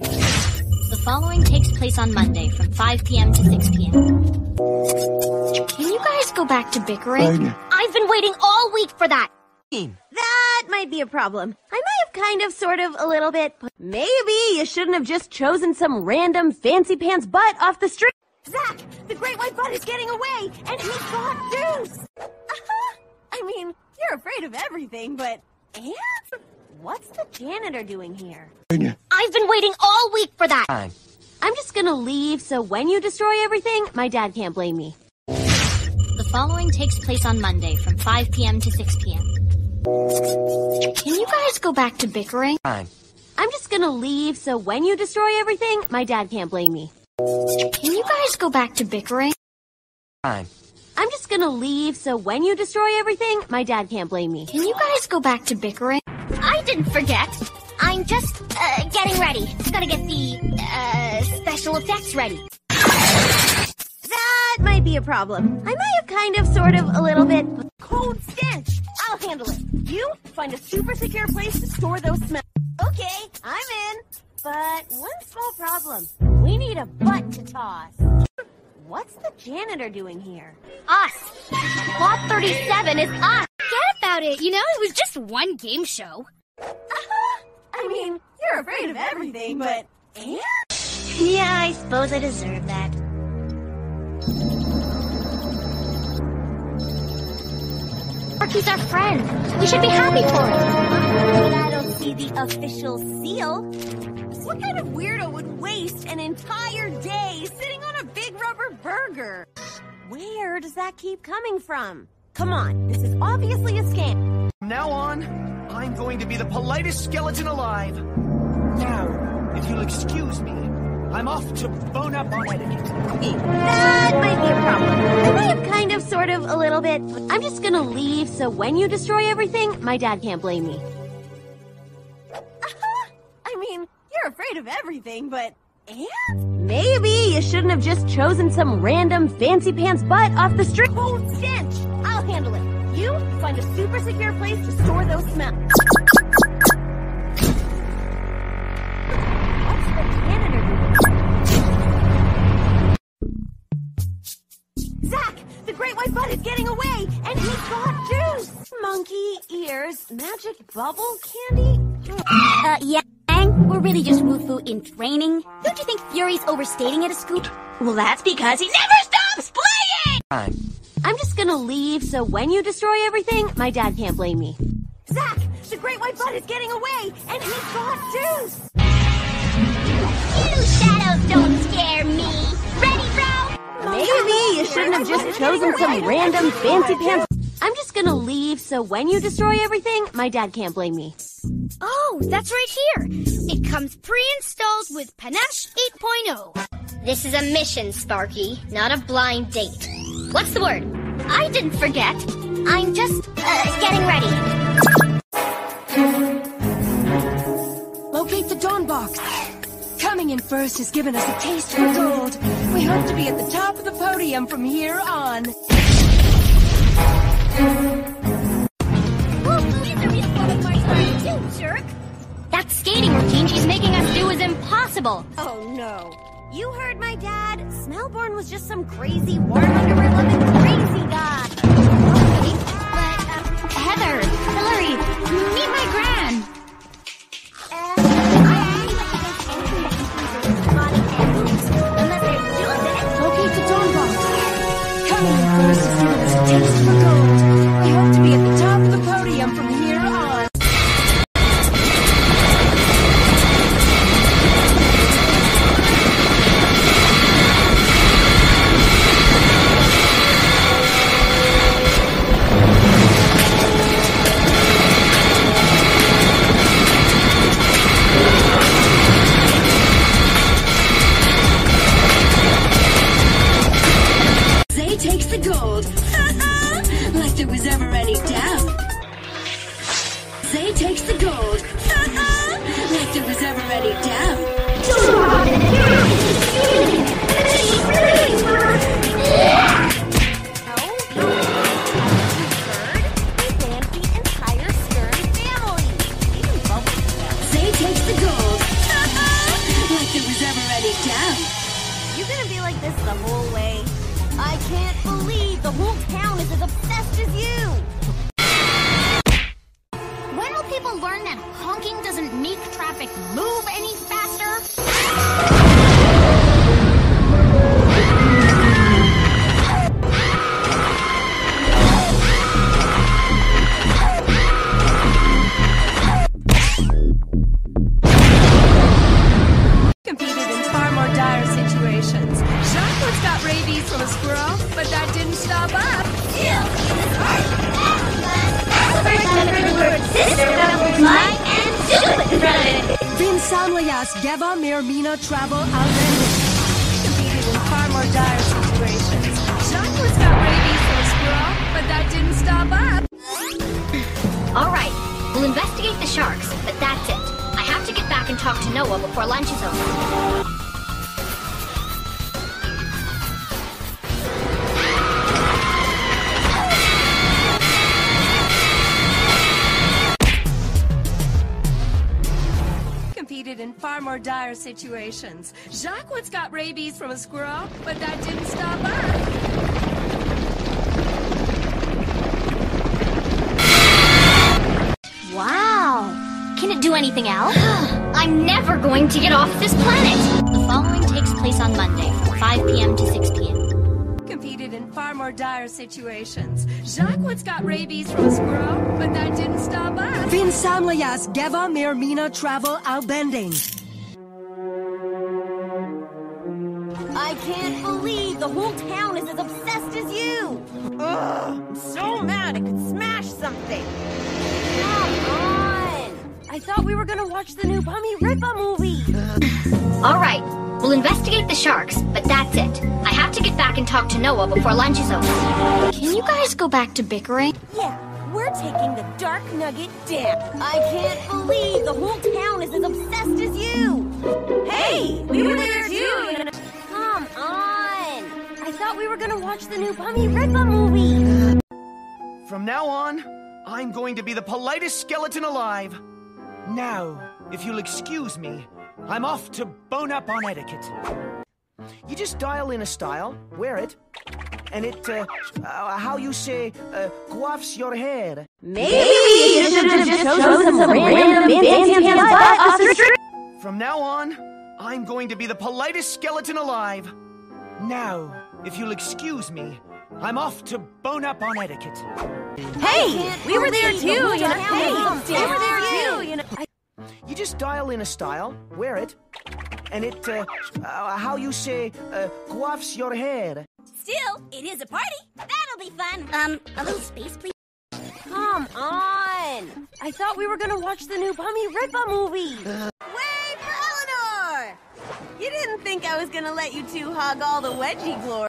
janitor doing here? The following takes place on Monday from 5 p.m. to 6 p.m. Can you guys go back to bickering? I've been waiting all week for that. That might be a problem. I might have kind of, sort of, a little bit. But maybe you shouldn't have just chosen some random fancy pants butt off the street. Zach, the great white butt is getting away, and he's got juice. Uh-huh. I mean, you're afraid of everything, but ants? What's the janitor doing here? I've been waiting all week for that. I'm just gonna leave, so when you destroy everything, my dad can't blame me. The following takes place on Monday from 5 p.m. to 6 p.m. Can you guys go back to bickering? I'm just gonna leave, so when you destroy everything, my dad can't blame me. Can you guys go back to bickering? I'm just gonna leave, so when you destroy everything, my dad can't blame me. Can you guys go back to bickering? I didn't forget. I'm just uh, getting ready. Gotta get the uh, special effects ready. That might be a problem. I might have kind of, sort of, a little bit. Cold stench! I'll handle it. You find a super secure place to store those smells. Okay, I'm in. But one small problem. We need a butt to toss. What's the janitor doing here? Us. Plot 37 is us. Forget about it. You know, it was just one game show. Uh-huh. I mean, you're afraid of everything, but ants? Yeah, I suppose I deserve that. Sparky's our friend. We should be happy for him. But I don't see the official seal. What kind of weirdo would waste an entire day sitting on a big rubber burger? Where does that keep coming from? Come on, this is obviously a scam. From now on, I'm going to be the politest skeleton alive. Now, if you'll excuse me, I'm off to bone up on etiquette. That might be a problem. I might have kind of, sort of, a little bit. I'm just gonna leave, so when you destroy everything, my dad can't blame me. Uh-huh. I mean, you're afraid of everything, but ants? Maybe you shouldn't have just chosen some random fancy pants butt off the street. Cold stench! Find a super secure place to store those smells. The janitor doing? Zach, the great white butt is getting away, and he's got juice. Monkey ears, magic bubble candy. Uh, yeah. Ang, We're really just Wufu in training. Don't you think Fury's overstating it a scoop? Well, that's because he never stops playing! I'm just gonna leave, so when you destroy everything, my dad can't blame me. Zach, the great white butt is getting away, and he's got juice. You shadows don't scare me. Ready, bro? Maybe you shouldn't have just chosen some random fancy pants. I'm just gonna leave, so when you destroy everything, my dad can't blame me. Oh, that's right here. It comes pre-installed with Panache 8.0. This is a mission, Sparky, not a blind date. What's the word? I didn't forget. I'm just uh, getting ready. Locate the Dawn Box. Coming in first has given us a taste for gold. We hope to be at the top of the podium from here on. Oh, please don't be spoiling my time, you jerk! That skating routine she's making us do is impossible. Oh no. You heard my dad. Smellborn was just some crazy warm underwear loving crazy You're gonna be like this the whole way. I can't believe the whole town is as obsessed as you! When will people learn that honking doesn't make traffic move any faster? Geva Travel in far more dire situations. Got rabies but that didn't stop us. Alright, we'll investigate the sharks, but that's it. I have to get back and talk to Noah before lunch is over. Competed in far more dire situations. Jacques once got rabies from a squirrel, but that didn't stop us. Wow. Can it do anything else? I'm never going to get off this planet. More dire situations. Jacques once got rabies from a squirrel, but that didn't stop us. Vinsamlayas Geva Mirmina Travel Albending. I can't believe the whole town is as obsessed as you! Ugh, I'm so mad I could smash something! Come on! I thought we were gonna watch the new Bummy Ripa movie! Alright, we'll investigate the sharks, but that's it. I have to get back and talk to Noah before lunch is over. Can you guys go back to bickering? Yeah, we're taking the Dark Nugget down. I can't believe the whole town is as obsessed as you! Hey, we were there too! Come on! I thought we were gonna watch the new Bummy Rippa movie! From now on, I'm going to be the politest skeleton alive. Now, if you'll excuse me, I'm off to bone up on etiquette. You just dial in a style, wear it, and it, uh, uh how you say, uh, coiffes your hair. Maybe you should have just chosen some random fancy pants butt off the! From now on, I'm going to be the politest skeleton alive. Now, if you'll excuse me, I'm off to bone up on etiquette. Hey, we were there too, you know. Hey, we were there too, you know. You just dial in a style, wear it, and it, uh, uh how you say, uh, your hair. Still, it is a party. That'll be fun. Um, a little space, please. Come on! I thought we were gonna watch the new Bummy Rippa movie! Wait for Eleanor! You didn't think I was gonna let you two hog all the wedgie glory.